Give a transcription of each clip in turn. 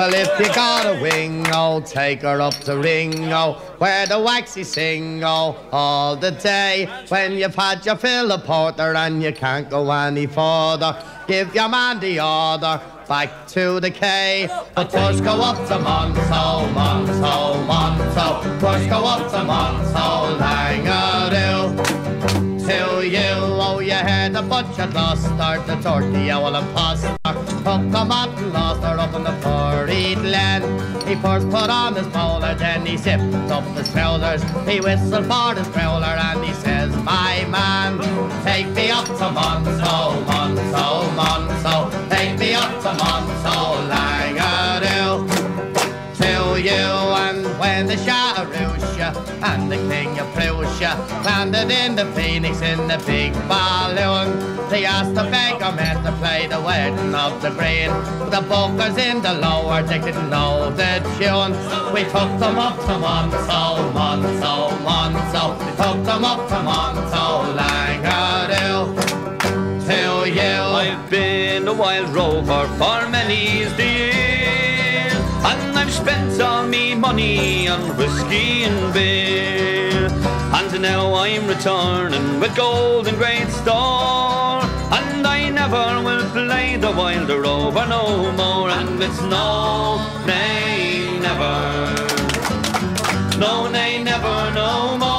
Well, if you got a wing, oh, take her up to Ringo, where the waxy sing, all the day. When you've had your fill of porter and you can't go any further, give your man the order back to the K. But first go up to Monto, Monto, Monto. First go up to Monto, Langaroo to you. Oh, you had a bunch of start the owl and pasta. Took them up and lost up in the furry land. He first put on his bowler, then he zipped up his trousers. He whistled for his growler and he says, My man, take me up to Monto, Monto, Monto. Take me up to Monto, Langadoo. To you and when the and the King of Prussia landed in the Phoenix in the big balloon. They asked the beggar man to play the wedding of the green. The bookers in the lower they didn't know the tune. We took them up to Monto, Monto, Monto. We took them up to Monto, Langadoo. To you. I've been a wild rover for many's the money on whiskey and beer. And now I'm returning with gold and great store, and I never will play the wild rover no more. And it's no, nay, never. No, nay, never, no more.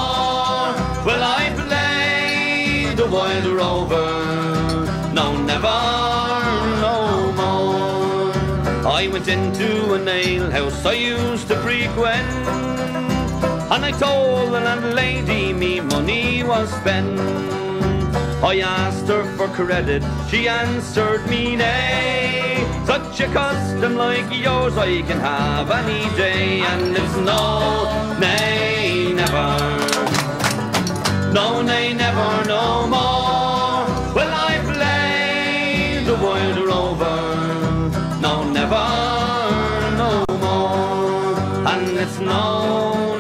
I went into an alehouse I used to frequent, and I told the landlady me money was spent. I asked her for credit, she answered me nay. Such a custom like yours I can have any day, and it's no, nay, never. No, nay, never, no more. More. And it's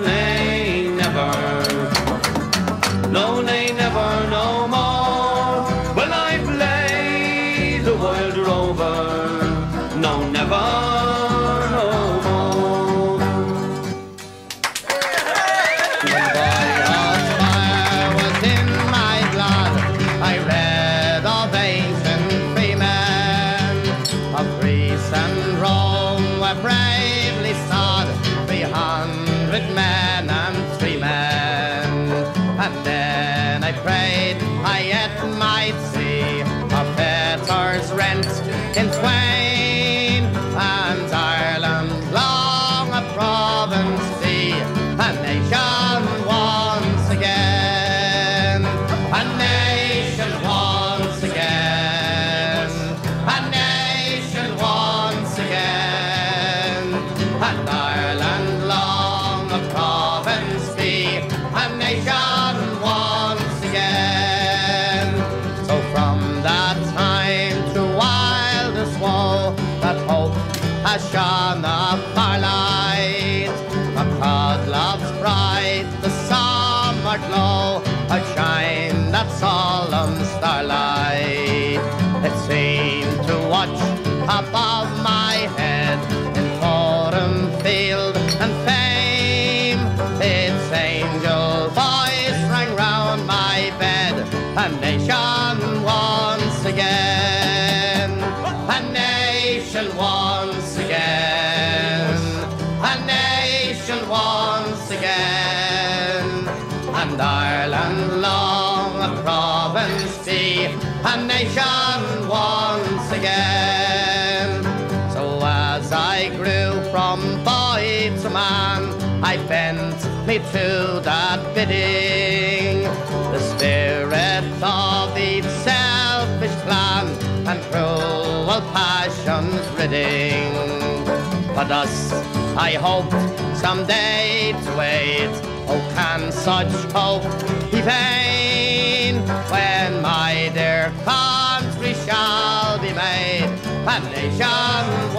outshine to that bidding. The spirit of each selfish plan and cruel passions ridding. For thus I hoped someday to wait. Oh, can such hope be vain when my dear country shall be made a nation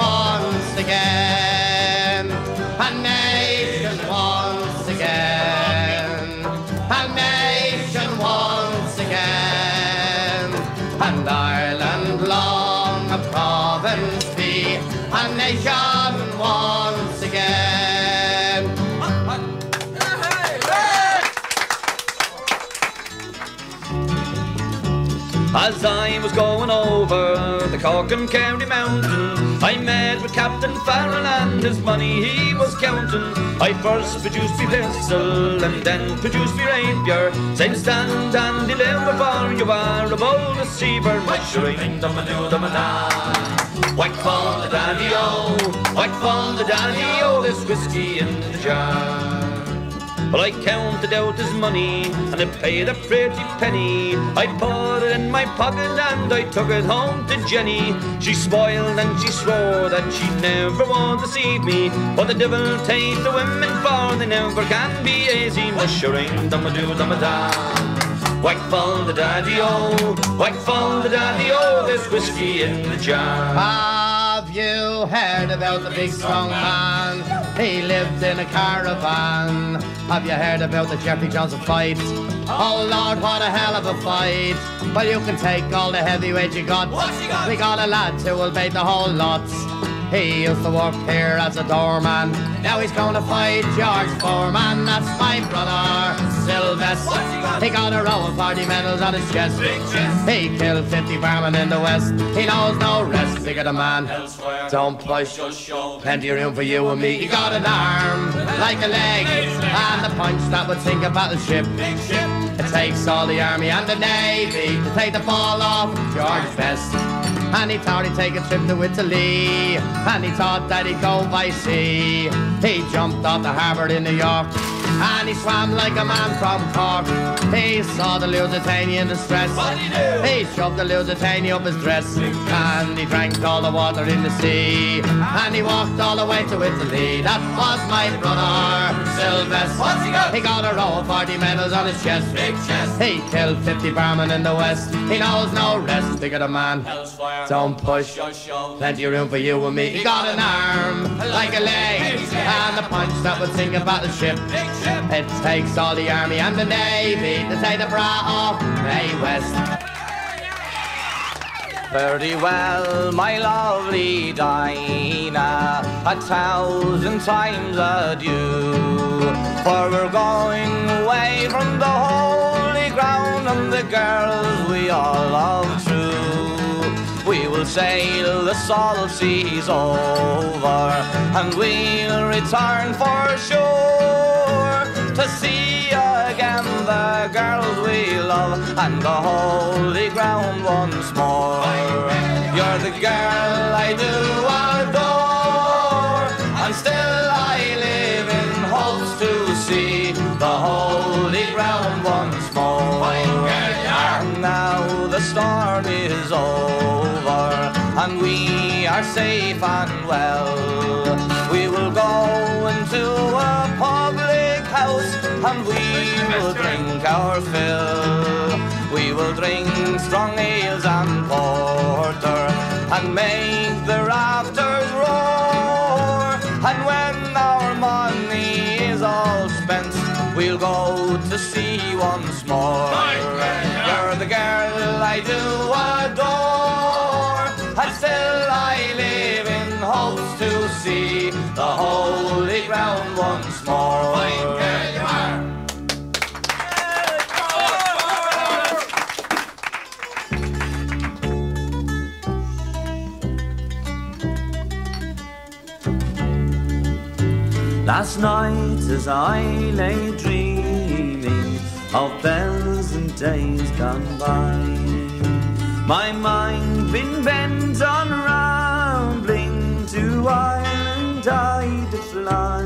Cork and Kerry mountain, I met with Captain Farrell and his money he was counting. I first produced me pistol and then produced me rapier. Same stand and deliver for you are a bold deceiver. Mushering, dum a do dum a da. White fall the daddy-o, white fall the daddy-o, there's whiskey in the jar. Well, I counted out his money and I paid a pretty penny. I put it in my pocket and I took it home to Jenny. She spoiled and she swore that she'd never want to see me. But the devil take the women for they never can be easy. Mushering, dum a do, dum a da. Whack fall the daddy-o, whack fall the daddy-o, there's whiskey in the jar. Have you heard about the big strong man? He lived in a caravan. Have you heard about the Jeffries Johnson fight? Oh Lord, what a hell of a fight. Well, you can take all the heavyweight you got. What's he got? We got a lad who will bait the whole lot. He used to work here as a doorman. Now he's going to fight George Foreman. That's my brother, Sylvester. He got? He got a row of 40 medals on his chest. Chest. He killed 50 barmen in the west. He knows no rest. Bigger the man. Elsewhere. Don't push. Just show. Plenty of room for you and me. He got an arm like a leg and a punch that would sink a battleship. Big ship. It takes all the army and the navy to take the ball off George Best. And he thought he'd take a trip to Italy, and he thought that he'd go by sea. He jumped off the harbour in New York, and he swam like a man from Cork. He saw the Lusitania in distress. He do? He shoved the Lusitania up his dress, and he drank all the water in the sea. And he walked all the way to Italy. That was my brother, Sylvester. What's he got? He got a row of 40 medals on his chest. Big chest. He killed 50 barmen in the west. He knows no rest. Bigger the man. Elsewhere. Don't push. Just show. Plenty of room for you and me. He got an arm like a leg and a punch that would sink a battleship. It takes all the army and the navy to take the bra off Mae West. Very well, my lovely Dinah, a thousand times adieu. For we're going away from the holy ground and the girls we all love true. We will sail the salt seas over and we'll return for sure to see again the girls we love and the holy ground once more. You're the girl I do adore, and still I live in hopes to see the holy ground once more. And now the storm is over, and we are safe and well. We will go into a public house and we will drink our fill. We will drink strong ales and porter and make the rafters roar. And when our money is all spent, we'll go to sea once more. You're the girl I do adore, to see the holy ground once more. Last night as I lay dreaming of bells and days gone by, my mind been bent on rambling to Ireland I to fly.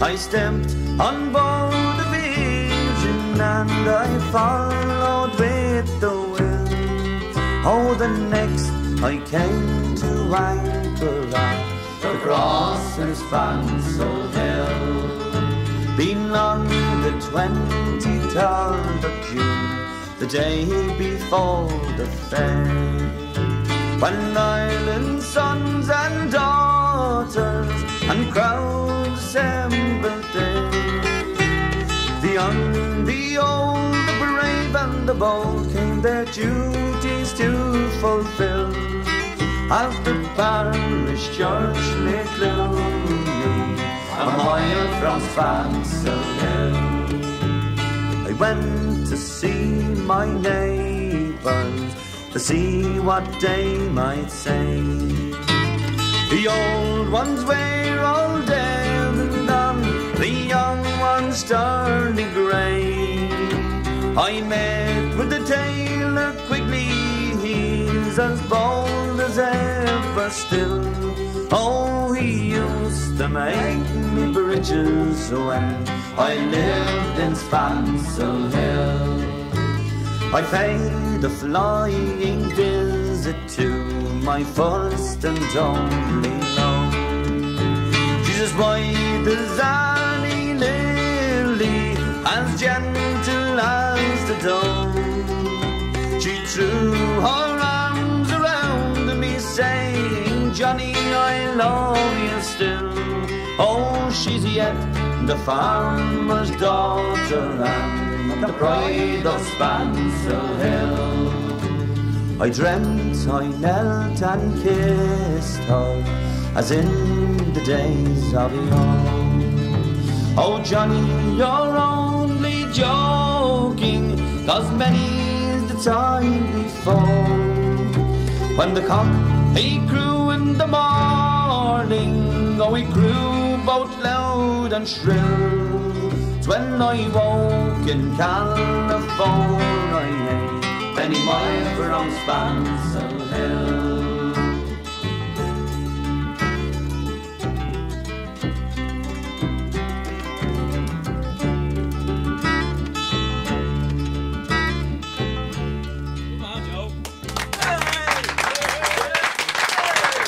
I stepped on board the vision and I followed with the wind. Oh, the next I came to anchor at the Crossers Spancel Hill. Been on the 23rd of June, the day before the fair. When Ireland's sons and daughters and crowds assembled there. The young, the old, the brave and the bold came their duties to fulfill. At the parish church near Clooney, a mile from Spancel Hill. I went to see my neighbour shepherds to see what they might say. The old ones were all dead and gone, the young ones turning grey. I met with the tailor Quigley, he's as bold as ever still. Oh, he used to make me bridges when I lived in Spancel Hill. I paid a flying visit to my first and only love. As white as any lily, as gentle as the dove. She threw her arms around me, saying, Johnny, I love you still. Oh, she's yet the farmer's daughter the pride of Spancel Hill. I dreamt I knelt and kissed her as in the days of yore. Oh, Johnny, you're only joking, cause many's the time before when the cock he crew in the morning, oh, he crew both loud and shrill. When I woke in California, many miles from Spancel Hill.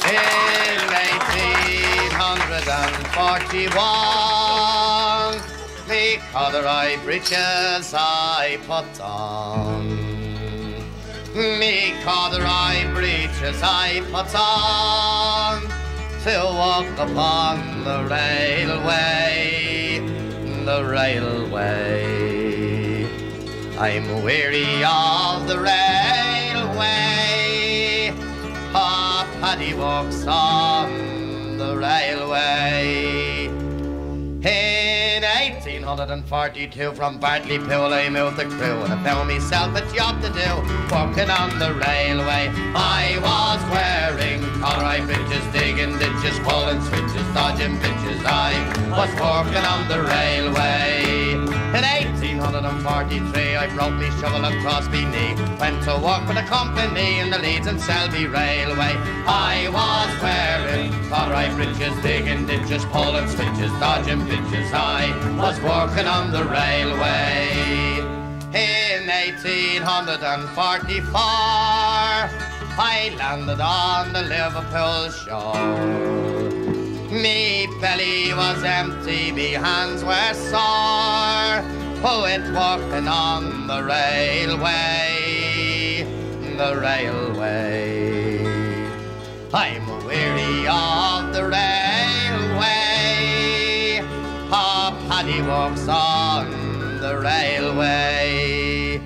In 1841, the corduroy breeches I put on. Me corduroy breeches I put on to walk upon the railway, the railway. I'm weary of the railway. Ah, Paddy walks on the railway. In 1842, from Hartlepool, I moved the crew and I found myself a job to do, working on the railway. I was wearing corduroy breeches, digging ditches, pulling switches, dodging bitches. I was working on the railway. In 1843, I broke me shovel across me knee. Went to work for the company in the Leeds and Selby Railway. I was wearing corduroy bridges, digging ditches, pulling switches, dodging bitches. I was working on the railway. In 1844, I landed on the Liverpool shore. Me belly was empty, me hands were sore. Poet walking on the railway, the railway. I'm weary of the railway. Ah, Paddy walks on the railway.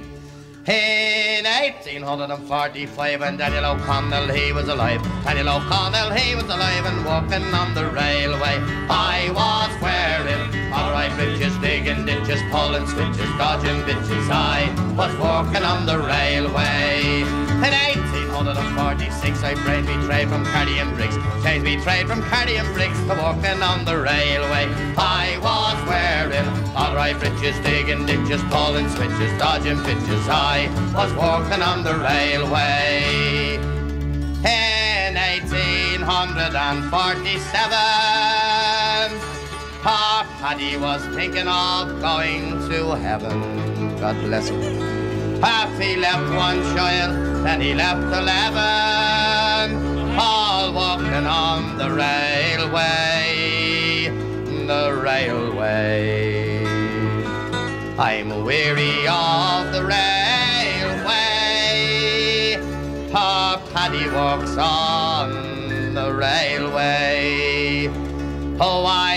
In 1845, when Daniel O'Connell he was alive, Daniel O'Connell he was alive and walking on the railway. I was wearing corduroy breeches, digging ditches, pulling switches, dodging bitches. I was walking on the railway. In 1846, I brained me trade from carrying bricks, changed me trade from carrying bricks to walking on the railway. I was wearing corduroy breeches, digging ditches, pulling switches, dodging bitches. I was walking on the railway. In 1847, Poor Paddy was thinking of going to heaven. God bless him. Half he left one child, then he left eleven, all walking on the railway, the railway. I'm weary of the railway. Poor Paddy walks on the railway. Oh, I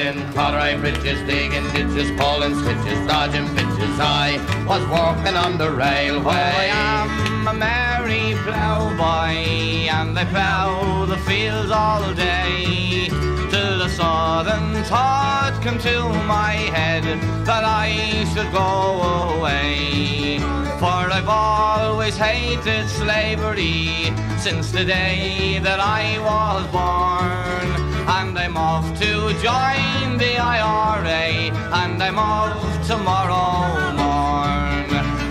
wearing corduroy breeches, digging ditches, pulling switches, dodging bitches. I was walking on the railway. I am a merry ploughboy, and I plough the fields all day. Till the sudden thought came to my head that I should go away. For I've always hated slavery since the day that I was born. And I'm off to join the IRA, and I'm off tomorrow morn.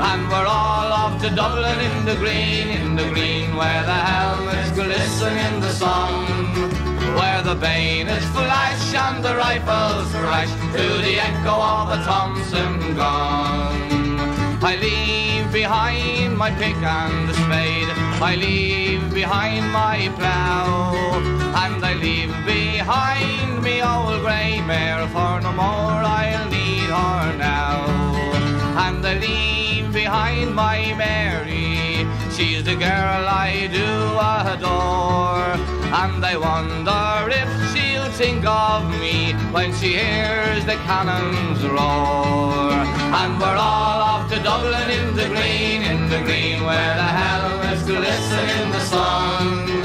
And we're all off to Dublin in the green, in the green where the helmets glisten in the sun where the bayonets flash and the rifles crash to the echo of a Thompson gun. I leave behind my pick and the spade, I leave behind my plough, behind me old grey mare, for no more I'll need her now. And I leave behind my Mary, she's the girl I do adore. And I wonder if she'll think of me when she hears the cannons roar. And we're all off to Dublin in the green, in the green where the helmets glisten in the sun.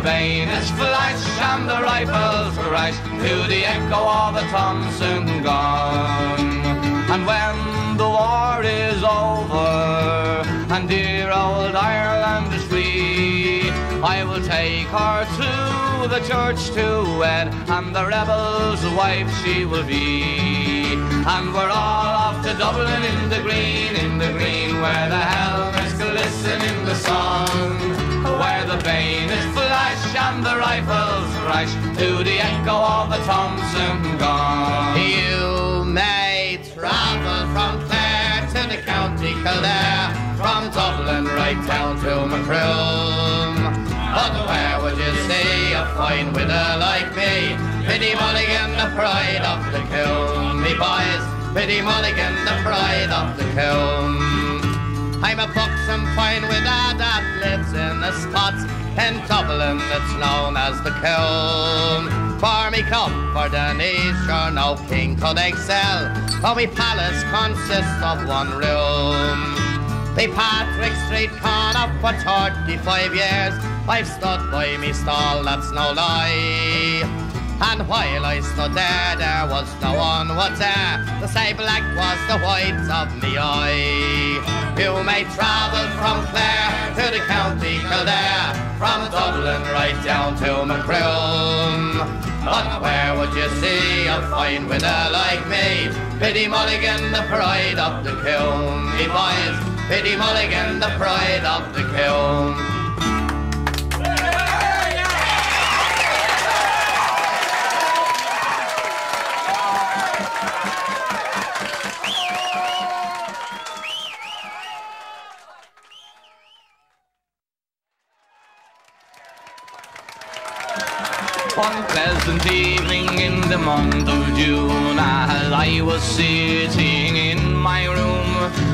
The bayonets flash and the rifles crash to the echo of a Thompson gun. And when the war is over and dear old Ireland is free, I will take her to the church to wed, and the rebel's wife she will be. And we're all off to Dublin in the green, in the green, where the helmets glisten in the sun, where the bayonets flash and the rifles crash to the echo of the Thompson gun. You may travel from Clare to the county Kildare, from Dublin right down to Macroom. But where would you see a fine widow like me? Biddy Mulligan, the pride of the kiln, me boys. Biddy Mulligan, the pride of the kiln. I'm a buxom fine widow that lives in the spots in Dublin that's known as the kiln. For me comfort and ease, sure no king could excel, for me palace consists of one room. The Patrick Street corner for 35 years, I've stood by me stall, that's no lie. And while I stood there, there was no one was there to say black was the whites of me eye. You may travel from Clare to the county Kildare, from Dublin right down to Macroom. But where would you see a fine widow like me? Biddy Mulligan, the pride of the kiln. Me boys, Biddy Mulligan, the pride of the kiln. One pleasant evening in the month of June, as I was sitting in my room,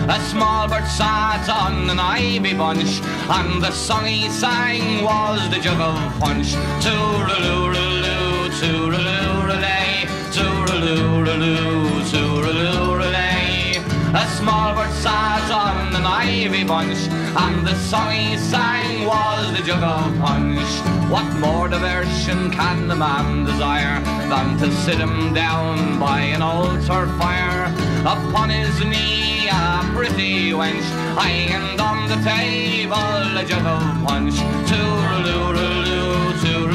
a small bird sat on an ivy bunch, and the song he sang was the jug of punch. Tooraloo-raloo, tooraloo-ralay, small bird sat on an ivy bunch, and the song he sang was the jug of punch. What more diversion can a man desire than to sit him down by an altar fire? Upon his knee, a pretty wench, hanging on the table, a jug of punch. Tooraloo-raloo, tooraloo-ralay,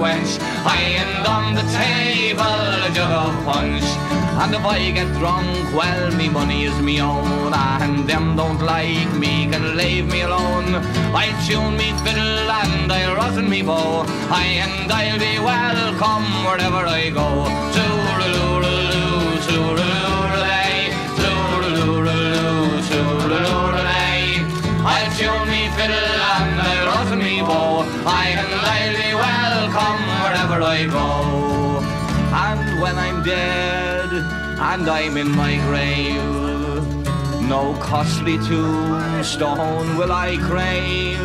wench, hanging on the table, a jug of punch. And if I get drunk, well, me money is me own. And them don't like me, can leave me alone. I'll tune me fiddle and I'll rosin me bow. I and I'll be welcome wherever I go. Tooraloo-raloo, tooraloo-ralay, wherever I go. And when I'm dead and I'm in my grave, no costly tombstone will I crave.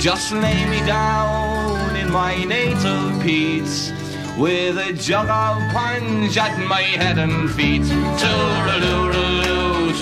Just lay me down in my native peats with a jug of punch at my head and feet. Tooraloo-raloo,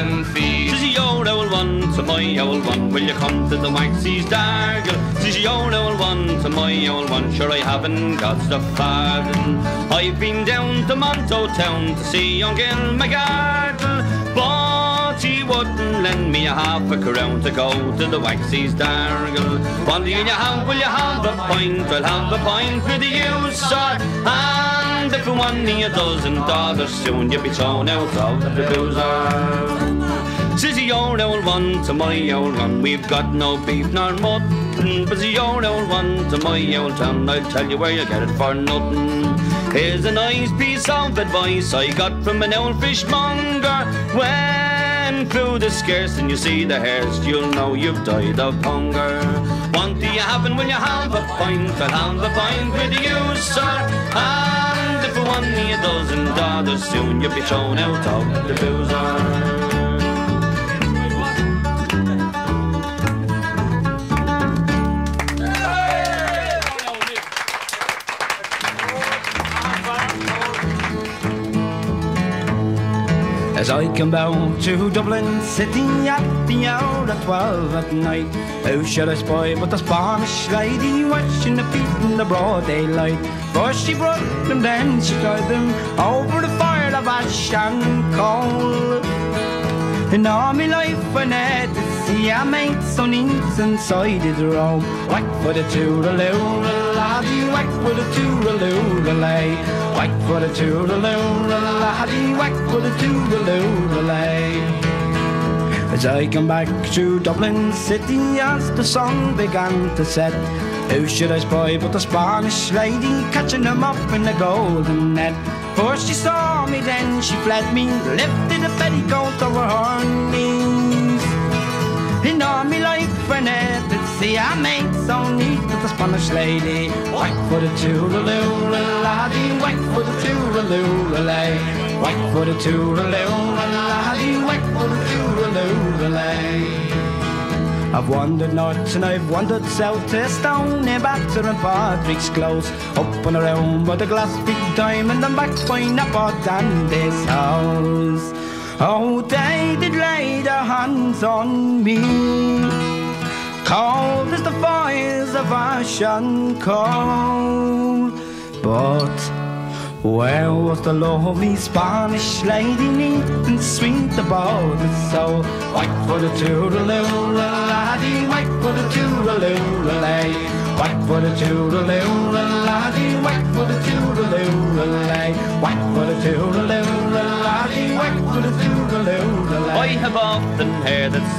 and. Says the old one to my old one, will you come to the Waxy's Dargle? Says the old one to my old one, sure I haven't got the farthing. I've been down to Monto town to see young Gil McGardle, but he wouldn't lend me a half a crown to go to the Waxy's Dargle. What do you have? Will you have a pint? I'll have a pint for the use, sir. Ah, And if one need a dozen dollars, soon you'll be thrown out of the boozer. Says the old old one to my old one, we've got no beef nor mutton. But the old old one to my old town, I'll tell you where you get it for nothing. Here's a nice piece of advice I got from an old fishmonger. When food is scarce and you see the hares, you'll know you've died of hunger. What do you have and you have a pint? I'll have a pint with you, sir. And if one need a dozen dollars, soon you'll be thrown out of the boozer. As I come down to Dublin City at the hour of twelve at night, oh, who should I spy but the Spanish lady watching the feet in the broad daylight? For she brought them, then she tied them over the fire of ash and coal. In all my life I never see a mate so neat inside his room. Whack for the toodaloo, laddie, whack for the toodaloo, lay. Whack for the toodaloo, laddie, whack for the toodaloo, lay. As I come back to Dublin City as the sun began to set Who should I spy but the Spanish lady catching them up in the golden net First she saw me, then she fled me, lifted a petticoat over her knees In all my life I never see a mate so neat with Spanish lady. Whack for the toodaloo, laddie, whack for the toodaloo, lay Whack for the toodaloo, laddie, whack for the toodaloo, lay I've wandered north and I've wandered south. To Stoneybatter and Patrick's Close Up and around by the glass big diamond and back by Napper Tandy's house Oh, they did lay their hands on me Cold as the fires of and coal But where was the lovely Spanish lady neat and sweet about it so? Whack for the toodaloo laddie, whack for the toodaloo lay Whack for the toodaloo laddie, whack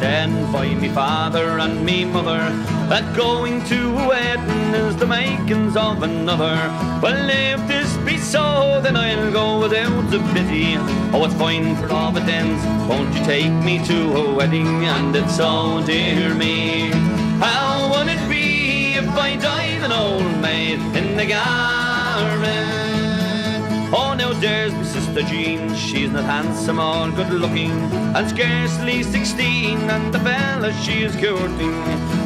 said by me father and me mother that going to a wedding is the makings of another. Well, if this be so, then I'll go without a pity. Oh, it's fine for ends. Won't you take me to a wedding? And it's so dear me. How would it be if I died an old maid in the garden? Oh, now there's my sister Jean. She's not handsome or good looking, and scarcely sixteen. And the fella she is courting.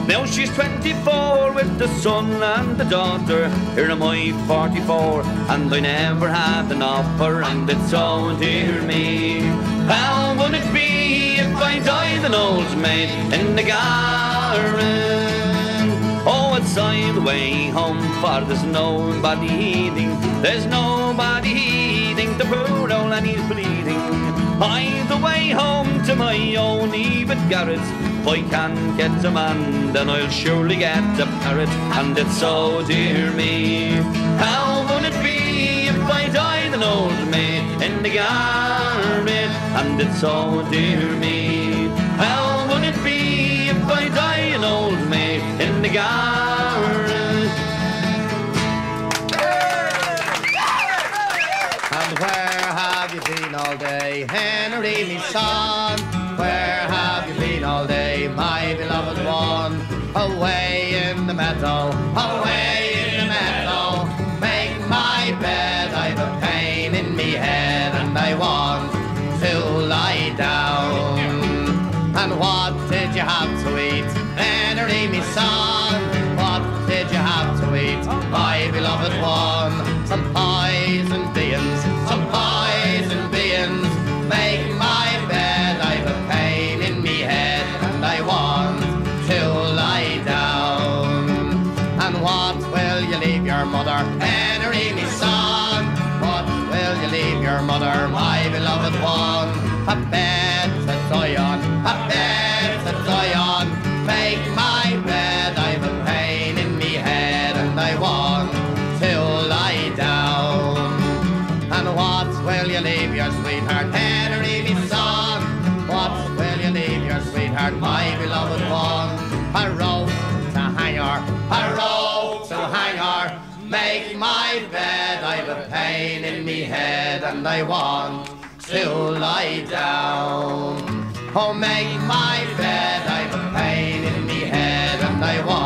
Now she's 24 with the son and the daughter. Here am I, 44, and I never had an offer. And it's so dear me. How would it be if I died an old maid in the garden? Oh, it's on the way home, for there's nobody heeding. There's nobody heeding the poor old and he's bleeding. I'm the way home to my own even garret. If I can get a man, then I'll surely get a parrot. And it's so dear me. How would it be if I died an old maid in the garret? And it's so dear me. How would it be if I die an old maid in the garret? Me son? Where have you been all day, my beloved one? Away in the meadow, away in the meadow. Make my bed, I've a pain in me head, and I want to lie down. And what did you have to eat, Make my bed, I've a pain in me head, and I want to lie down. Oh, make my bed, I've a pain in me head, and I want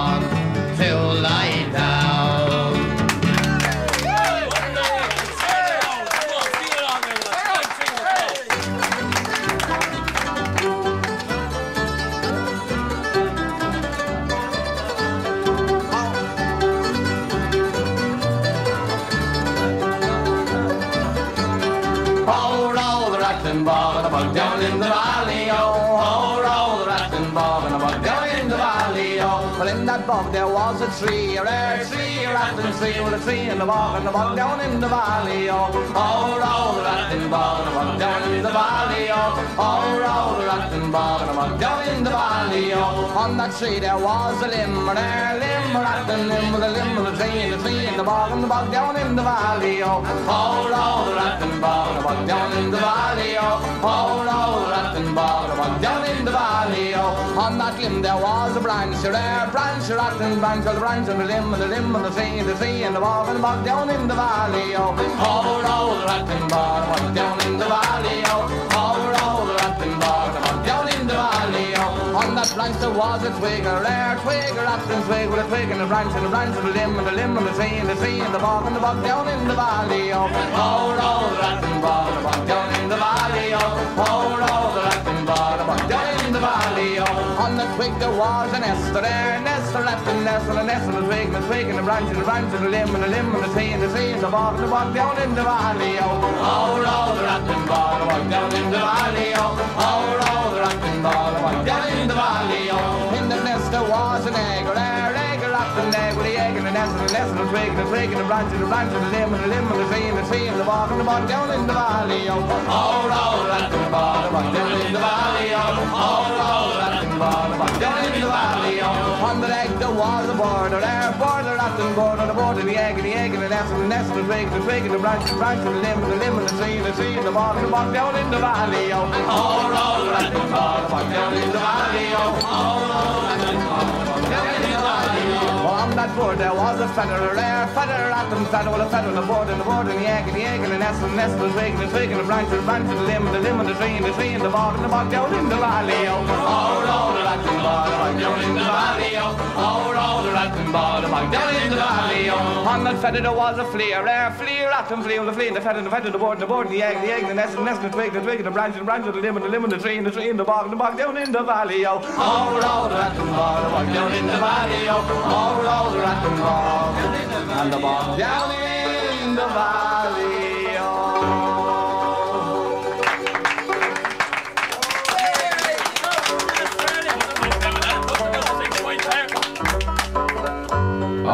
bog there was a tree, a rare tree, a rattan tree, with a tree in the bog and a bug down in the valley, oh. Oh, roll the rattan bog and a bug down in the valley, oh. Oh, roll the rattan bog and a bug down in the valley, oh. On that tree there was a limb, a rare limb, a rattan limb, with a limb, with a tree, and a tree in the bog and the bug down in the valley, oh. Oh, roll the rattan bog and a bug down in the valley, oh. Oh, roll the rattan bog and a bug down in the valley. On that limb there was a branch, a rare branch, a rattan branch, the branch and the limb, and the limb, and the tree, and the tree, and the bog and the bug down in the valley, oh. Oh, roll the rattan bog a down in the valley, oh. Oh, roll the rattan bog a down in the valley, oh. On that branch there was a twig, a rare twig, a rattan twig, with a twig and a branch, and a branch, and a limb, and the limb, and the tree, and the tree, and the bog and the bug down in the valley, oh. Oh, roll the rattan bog a bug down On the twig there was a nest, a rare nest, a rattan nest, and a nest, and a twig, and a twig, and a branch, and a branch, and a limb, and a limb, and a tree, and the tree, and the bog and the bug down in the valley, oh. Oh, roll the rattan and a bug down in the valley, oh. Oh, roll the rattan and a bug down in the valley, oh. In the nest there was an egg, a rare egg, a rattan egg, with the egg and the nest, and the nest, and a twig, and a twig, and a branch, and a branch, and a limb, and a limb, and a tree, and the tree, and the bog and the bug down in the valley, oh. Oh, roll the rattan and a bug down in the valley, oh. Oh, roll was a board, a rare board, a rattan board, on the board, and the egg, and the egg, and the nest, and the nest, and the twig, and the twig, and the branch, and the branch, and the limb, and the limb, and the tree, and the tree, and the bog and the bug down in the valley, oh. Oh, roll the and a bug down in the valley, oh. Oh, roll the and a bug down in the valley. On that board there was a feather, a rare feather, a rattan feather, with a feather on the board, and the board, and the egg, and the egg, and the nest, and the nest, and the twig, and the twig, and the branch, and the branch, and the limb, and the limb, and the tree, and the tree, and the bog and the bug down in the valley, oh. Oh, roll the and a bug down in the valley, oh. Oh, roll the bog and a bug down in the valley, oh. On that feather there was a flea, a rare flea, a rattan flea, with the flea, and the feather, and the feather, the board, and the board, and the egg, the egg, and the nest, and the nest, and the twig, and the twig, and the branch, and the branch, and the limb, and the limb, and the tree, and the tree, and the bog and the bug down in the valley, oh. Oh, roll the bog and a bug down in the valley, oh. Oh, roll the rattan bog and the bog down in the valley,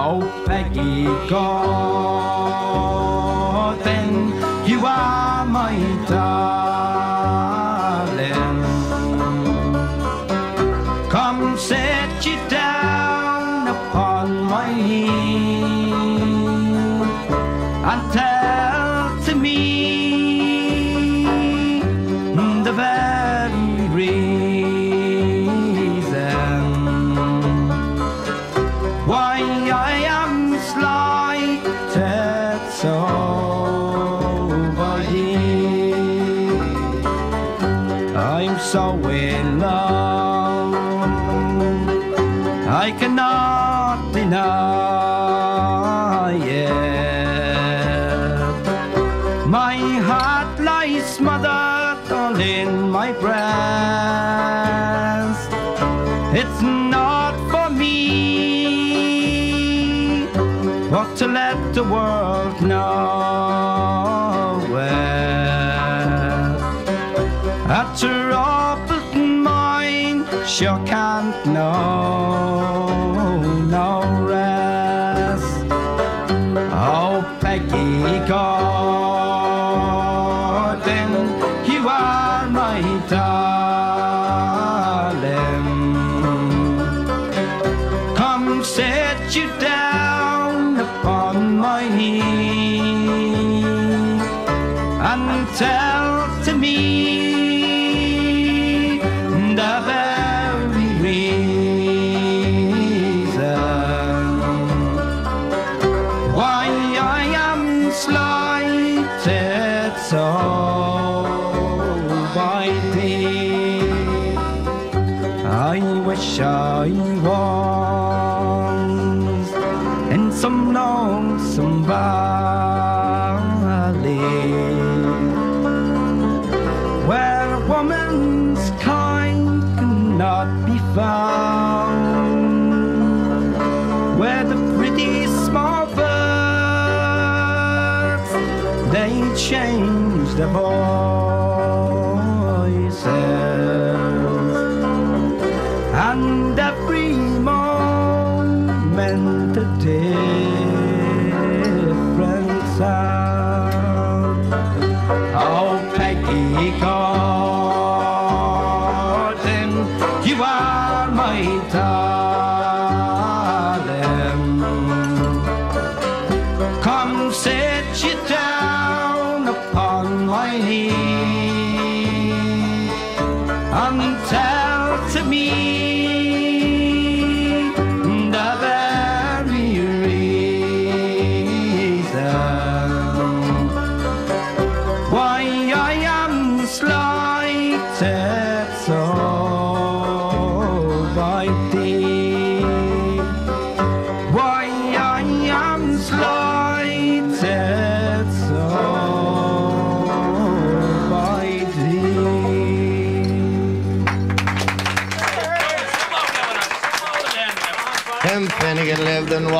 Oh, Peggy Gordon, my voices, and every moment a different sound. Oh, Peggy Gordon,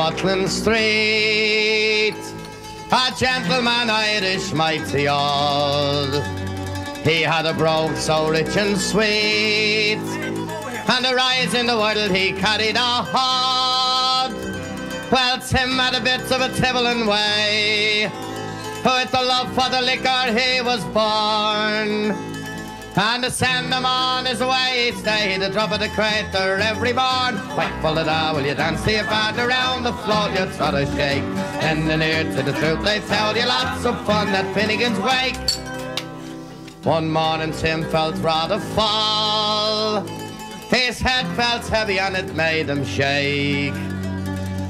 Watling Street, a gentleman Irish mighty old. He had a brogue so rich and sweet, and a rise in the world he carried a hod. Well, Tim had a bit of a tibbling way, with the love for the liquor he was born. And to send him on his way each day to drop at the crater every morn. Quite full of that, will you dance to your partner around the floor, you try to shake. And the near to the truth, they tell you lots of fun at Finnegan's Wake. One morning Tim felt rather fall. His head felt heavy and it made him shake.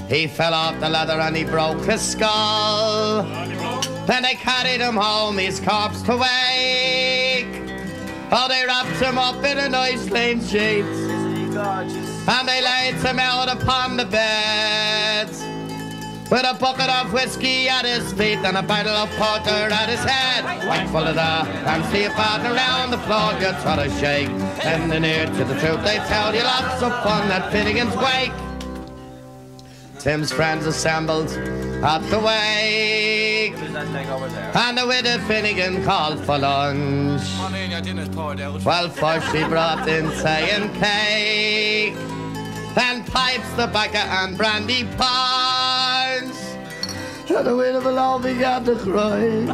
He fell off the ladder and he broke his skull. Then they carried him home, his corpse to wake. Oh, they wrapped him up in a nice clean sheet. And they laid him out upon the bed. With a bucket of whiskey at his feet and a bottle of porter at his head. Quite full of that, and see a partner around the floor, you try to shake. And the near to the truth, they tell you lots of fun at Finnegan's Wake. Tim's friends assembled at the wake. And the widow Finnegan called for lunch. Well, first she brought in and cake, then pipes, tobacco, and brandy punch. And the widow below began to cry.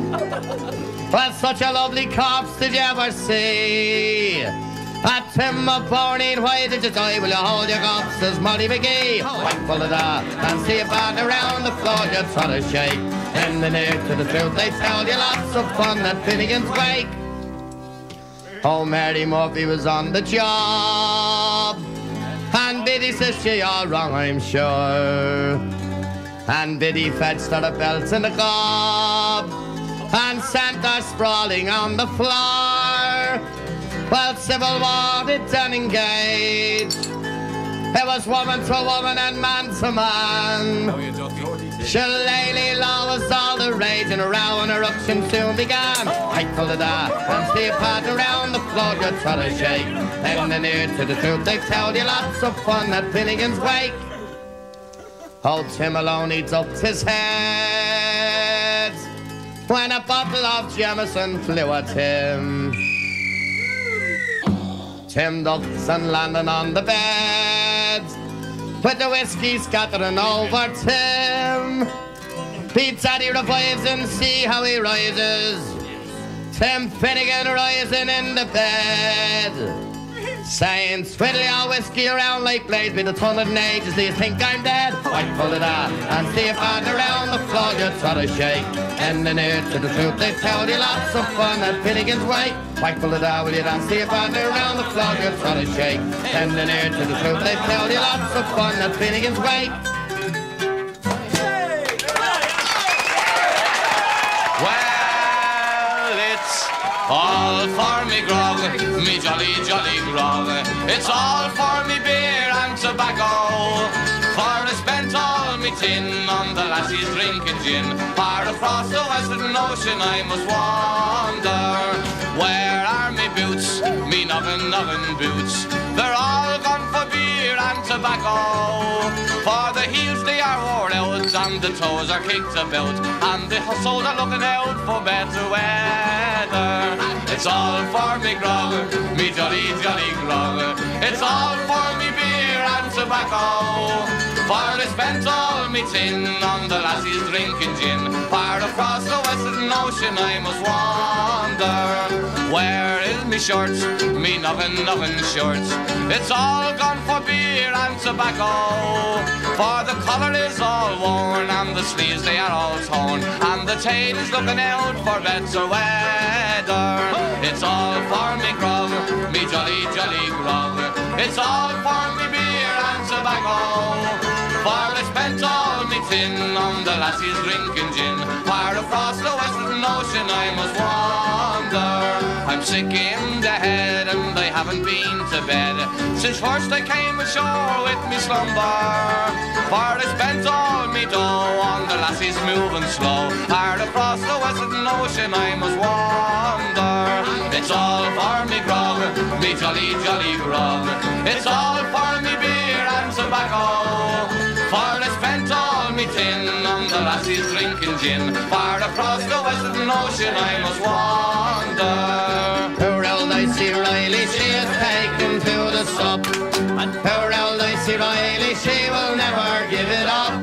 well, such a lovely corpse did you ever see? A Tim of Barney, why did you die? Will you hold your cups? Says Molly McGee. Full of that. And see a band around the floor, you try to shake. In the near to the truth, they tell you lots of fun at Finnegan's Wake. Oh, Mary Murphy was on the job. And Biddy says she all wrong, I'm sure. And Biddy fetched her a belt and a gob. And sent her sprawling on the floor. Well, Sybil wanted and engaged. It was woman to woman and man to man. Oh, Shillelagh law was all the rage and a row and eruption soon began. Oh. I full of that and see a part around the floor you try to shake. Then the near to the truth they tell you lots of fun at Finnegan's Wake. Old Tim alone eats up his head when a bottle of Jameson flew at him. Tim ducks and landing on the bed with the whiskey scattering over Tim. Pete Daddy revives and see how he rises. Tim Finnegan rising in the bed. Saying, swiddly all whiskey around like blades with a ton of ages. Do you think I'm dead? Why pull it out and see if I'm around the floor you try to shake. And then near to the truth, they tell you lots of fun at Finnegan's Wake. Why pull it out, will you and see if I'm around the floor You're try to shake. And then near to the truth, they tell you lots of fun at Finnegan's Wake. All for me grog, me jolly, jolly grog. It's all for me beer and tobacco. For I spent all me tin on the lassies drinking gin. Far across the western ocean I must wander. Where are me boots, me noggin, noggin boots? They're all gone for beer and tobacco. For the heels they are wore out and the toes are kicked about. And the hustles are looking out for better weather. It's all for me grog, me jolly, jolly grog. It's all for me beer and tobacco. For I spent all me tin on the lassies drinking gin. Far across the western ocean I must wander. Where is me shorts, me noggin, noggin shorts? It's all gone for beer and tobacco. For the collar is all worn and the sleeves they are all torn. And the tail is looking out for better weather. It's all for me grog, me jolly, jolly grog. It's all for me beer and tobacco. For I spent all me tin on the lassies drinking gin. Far across the western ocean I must wander. I'm sick in the head and I haven't been to bed since first I came ashore with me slumber. For I spent all me dough on the lassies moving slow. Hard across the western ocean I must wander. It's all for me grog, me jolly jolly grog. It's all for me beer and tobacco. For I spent all me tin on the lassies drinking gin. Far across the western ocean I must wander. Poor old Dicey Riley, she is taken to the sup. And old Dicey Riley, she will never give it up.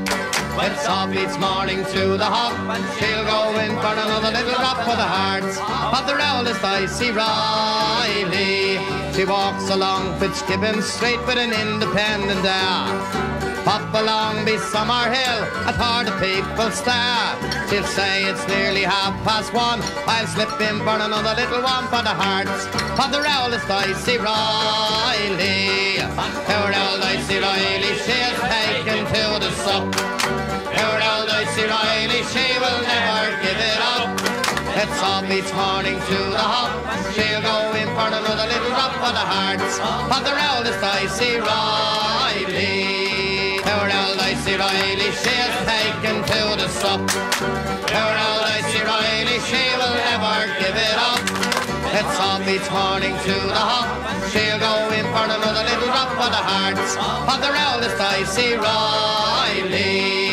Off each morning to the hop, she'll go in for another little drop for the hearts of the oldest Dicey Riley. She walks along Fitzgibbon Street with an independent air. Pop along be Summer Hill at hard the people stare. She'll say it's nearly half past one. I'll slip in for another little one for the hearts of the oldest Dicey Riley. Poor old Dicey Riley, she is taken to the sup. Poor old Dicey Riley, she will never give it up. It's off each morning to the hop. She'll go in for another little drop for the hearts of the oldest Dicey Riley. Old Riley, she is taken to the sup. Poor old Dicey Riley, she will never give it up. It's off each morning to the hop. She'll go in for another little drop for the hearts of the oldest Dicey Riley.